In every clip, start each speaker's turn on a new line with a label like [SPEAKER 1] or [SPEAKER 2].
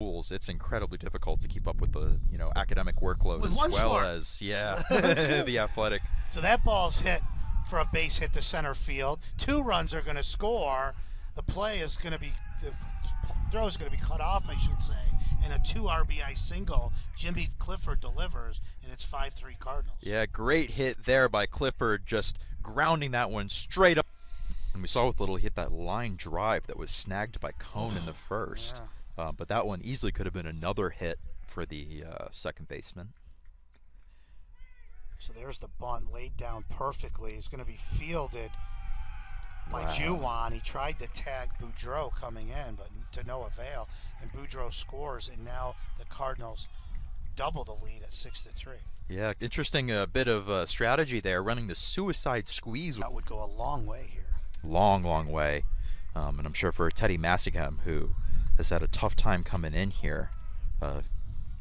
[SPEAKER 1] schools, it's incredibly difficult to keep up with the you know academic workload
[SPEAKER 2] With
[SPEAKER 1] as well as yeah the athletic.
[SPEAKER 2] So that ball's hit for a base hit to center field. Two runs are going to score. The play is going to be the throw is going to be cut off, I should say, and a two RBI single. Jimmy Clifford delivers, and it's five three Cardinals.
[SPEAKER 1] Yeah, great hit there by Clifford, just grounding that one straight up. And we saw with Little hit that line drive that was snagged by Cone in the first.
[SPEAKER 2] Yeah.
[SPEAKER 1] Uh, but that one easily could have been another hit for the uh, second baseman.
[SPEAKER 2] So there's the bunt laid down perfectly. It's going to be fielded by
[SPEAKER 1] Wow.
[SPEAKER 2] Juwan. He tried to tag Boudreau coming in, but to no avail. And Boudreau scores, and now the Cardinals double the lead at six to three.
[SPEAKER 1] Yeah, interesting uh, bit of uh, strategy there, running the suicide squeeze
[SPEAKER 2] That would go a long way here.
[SPEAKER 1] long, long way. Um, and I'm sure for Teddy Massingham, who has had a tough time coming in here, uh,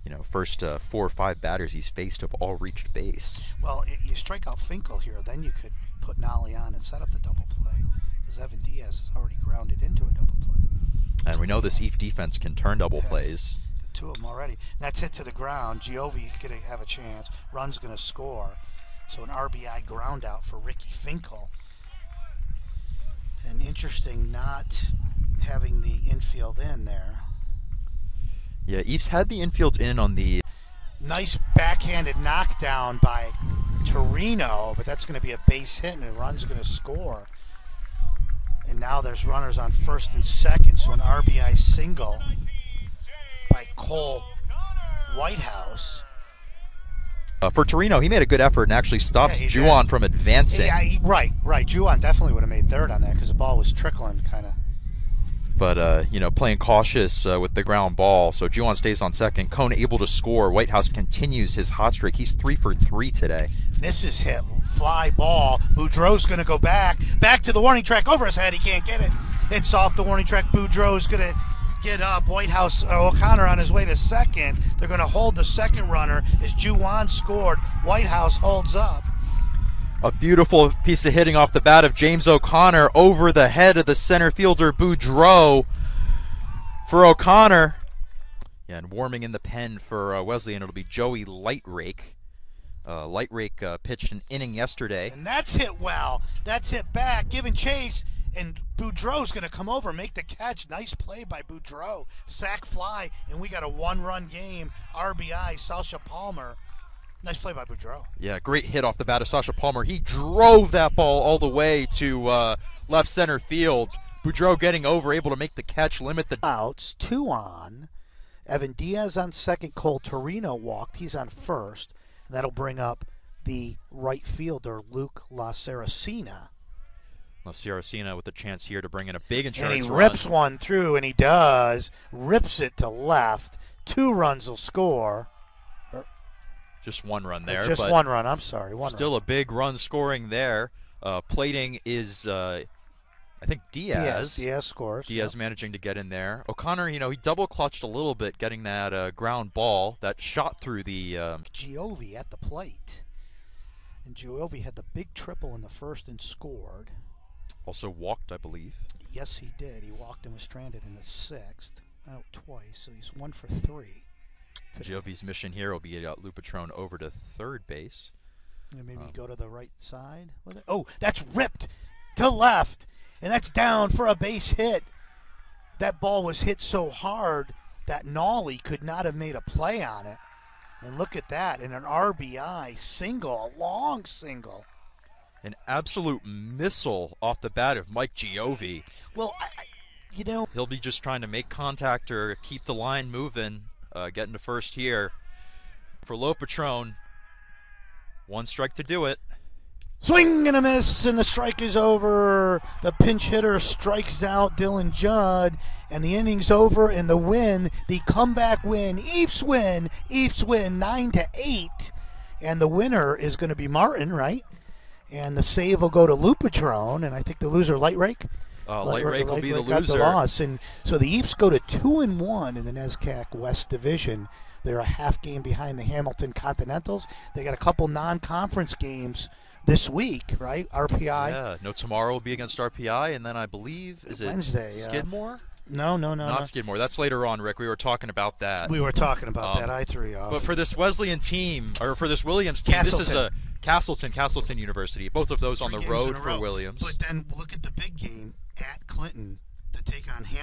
[SPEAKER 1] you know, first uh, four or five batters he's faced have all reached base.
[SPEAKER 2] Well, i you strike out Finkel here, then you could put Nolly on and set up the double play because Evan Diaz is already grounded into a double play.
[SPEAKER 1] And we know this Eve defense can turn double
[SPEAKER 2] Yes.
[SPEAKER 1] plays.
[SPEAKER 2] Two of them already. That's hit to the ground. Giovi going to have a chance. Run's going to score. So an RBI ground out for Ricky Finkel. And interesting not having the infield in there.
[SPEAKER 1] Yeah, Ephs had the infield in on the
[SPEAKER 2] Nice backhanded knockdown by Torino, but that's going to be a base hit and the run's going to score. And now there's runners on first and second, so an RBI single by Cole Whitehouse.
[SPEAKER 1] uh, for Torino. He made a good effort and actually stops
[SPEAKER 2] Yeah.
[SPEAKER 1] Juwan from advancing.
[SPEAKER 2] Yeah, he- right, right. Juwan definitely would have made third on that because the ball was trickling kind of.
[SPEAKER 1] But uh, you know, playing cautious uh, with the ground ball. So Juwan stays on second. Cone able to score. Whitehouse continues his hot streak. He's three for three today.
[SPEAKER 2] This is hit. Fly ball. Boudreau's going to go back. Back to the warning track. Over his head. He can't get it. It's off the warning track. Boudreau's going to get up. Whitehouse uh, O'Connor on his way to second. They're going to hold the second runner as Juwan scored. Whitehouse holds up.
[SPEAKER 1] A beautiful piece of hitting off the bat of James O'Connor over the head of the center fielder Boudreau for O'Connor. Yeah, and warming in the pen for uh, Wesleyan, it'll be Joey Lightrake. Uh, Lightrake uh, pitched an inning yesterday.
[SPEAKER 2] And that's hit well. That's hit back, giving chase, and Boudreau's going to come over, make the catch. Nice play by Boudreau. Sac fly, and we got a one-run game. RBI, Sasha Palmer. Nice play by Boudreau.
[SPEAKER 1] Yeah, great hit off the bat of Sasha Palmer. He drove that ball all the way to uh, left center field. Boudreau getting over, able to make the catch, limit the.
[SPEAKER 2] Outs, two on. Evan Diaz on second. Cole Torino walked. He's on first. And that'll bring up the right fielder, Luke La Saracena.
[SPEAKER 1] Sierra with a chance here to bring in a big insurance
[SPEAKER 2] And
[SPEAKER 1] insurance
[SPEAKER 2] he
[SPEAKER 1] run.
[SPEAKER 2] rips one through, and he does. Rips it to left. Two runs will score.
[SPEAKER 1] Just one run there,
[SPEAKER 2] Just one run. I'm sorry. One
[SPEAKER 1] still
[SPEAKER 2] run.
[SPEAKER 1] a big run scoring there. Uh, plating is, uh, I think Diaz.
[SPEAKER 2] Diaz. Diaz scores.
[SPEAKER 1] Diaz managing to get in there. O'Connor, you know, he double clutched a little bit, getting that uh, ground ball that shot through the. Um,
[SPEAKER 2] Giovi at the plate. And Giovi had the big triple in the first and scored.
[SPEAKER 1] also walked, I believe.
[SPEAKER 2] Yes, he did. He walked and was stranded in the sixth. Out twice, so he's one for three. Today.
[SPEAKER 1] Giovi's mission here will be to get Lupatron over to third base.
[SPEAKER 2] And maybe
[SPEAKER 1] Um,
[SPEAKER 2] go to the right side with it. Oh, that's ripped to left, and that's down for a base hit. That ball was hit so hard that Nolly could not have made a play on it. And look at that, and an RBI single, a long single.
[SPEAKER 1] An absolute missile off the bat of Mike Giovi.
[SPEAKER 2] Well, I, I, you know,
[SPEAKER 1] He'll be just trying to make contact or keep the line moving, uh, getting to first here. For Lopatron, one strike to do it.
[SPEAKER 2] swing and a miss, and the strike is over. The pinch hitter strikes out Dylan Judd, and the inning's over. And the win, the comeback win, Ephs win, Ephs win nine to eight, and the winner is going to be Martin, right? And the save will go to Lupatron, and I think the loser Lightrake.
[SPEAKER 1] Uh, Lightrake will be the loser.
[SPEAKER 2] loss, and so the Ephs go to two and one in the NESCAC West Division. They're a half game behind the Hamilton Continentals. They got a couple non-conference games this week, right? RPI.
[SPEAKER 1] Yeah, no, tomorrow will be against RPI, and then I believe is it
[SPEAKER 2] Wednesday, yeah.
[SPEAKER 1] Skidmore?
[SPEAKER 2] No, no, no.
[SPEAKER 1] Not
[SPEAKER 2] no.
[SPEAKER 1] Skidmore. That's later on, Rick. We were talking about that.
[SPEAKER 2] We were talking about
[SPEAKER 1] Um,
[SPEAKER 2] that. I threw you off.
[SPEAKER 1] But for this Wesleyan team, or for this Williams team, this is a
[SPEAKER 2] Castleton.
[SPEAKER 1] Castleton, Castleton University. Both of those on the road for
[SPEAKER 2] row.
[SPEAKER 1] Williams.
[SPEAKER 2] But then look at the big game at Clinton to take on Hamilton.